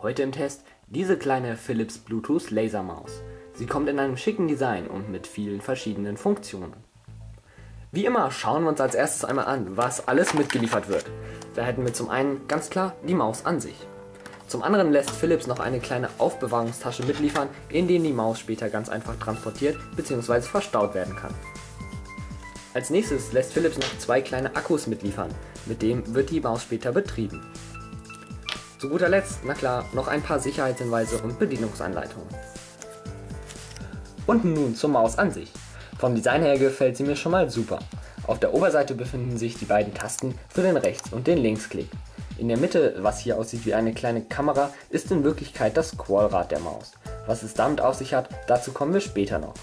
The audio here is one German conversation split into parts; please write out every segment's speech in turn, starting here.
Heute im Test diese kleine Philips Bluetooth Lasermaus. Sie kommt in einem schicken Design und mit vielen verschiedenen Funktionen. Wie immer schauen wir uns als erstes einmal an, was alles mitgeliefert wird. Da hätten wir zum einen ganz klar die Maus an sich. Zum anderen lässt Philips noch eine kleine Aufbewahrungstasche mitliefern, in der die Maus später ganz einfach transportiert bzw. verstaut werden kann. Als nächstes lässt Philips noch zwei kleine Akkus mitliefern, mit dem wird die Maus später betrieben. Zu guter Letzt, na klar, noch ein paar Sicherheitshinweise und Bedienungsanleitungen. Und nun zur Maus an sich. Vom Design her gefällt sie mir schon mal super. Auf der Oberseite befinden sich die beiden Tasten für den Rechts- und den Linksklick. In der Mitte, was hier aussieht wie eine kleine Kamera, ist in Wirklichkeit das Scrollrad der Maus. Was es damit auf sich hat, dazu kommen wir später noch.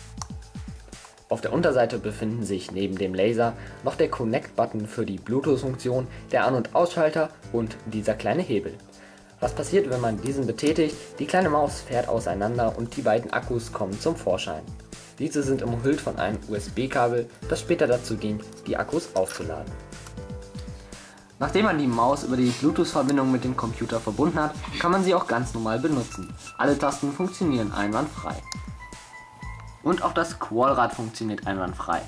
Auf der Unterseite befinden sich neben dem Laser noch der Connect-Button für die Bluetooth-Funktion, der An- und Ausschalter und dieser kleine Hebel. Was passiert, wenn man diesen betätigt? Die kleine Maus fährt auseinander und die beiden Akkus kommen zum Vorschein. Diese sind umhüllt von einem USB-Kabel, das später dazu dient, die Akkus aufzuladen. Nachdem man die Maus über die Bluetooth-Verbindung mit dem Computer verbunden hat, kann man sie auch ganz normal benutzen. Alle Tasten funktionieren einwandfrei. Und auch das Quallrad funktioniert einwandfrei.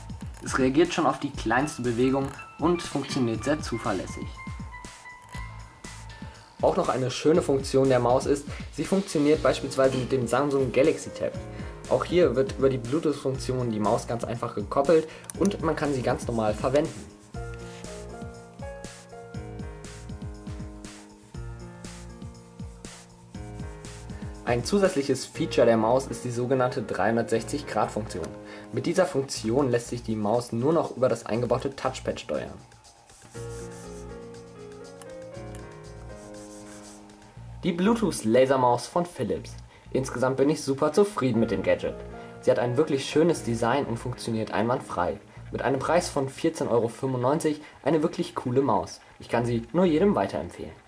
Es reagiert schon auf die kleinste Bewegung und funktioniert sehr zuverlässig. Auch noch eine schöne Funktion der Maus ist, sie funktioniert beispielsweise mit dem Samsung Galaxy Tab. Auch hier wird über die Bluetooth-Funktion die Maus ganz einfach gekoppelt und man kann sie ganz normal verwenden. Ein zusätzliches Feature der Maus ist die sogenannte 360-Grad-Funktion. Mit dieser Funktion lässt sich die Maus nur noch über das eingebaute Touchpad steuern. Die Bluetooth Lasermaus von Philips. Insgesamt bin ich super zufrieden mit dem Gadget. Sie hat ein wirklich schönes Design und funktioniert einwandfrei. Mit einem Preis von 14,95 Euro eine wirklich coole Maus. Ich kann sie nur jedem weiterempfehlen.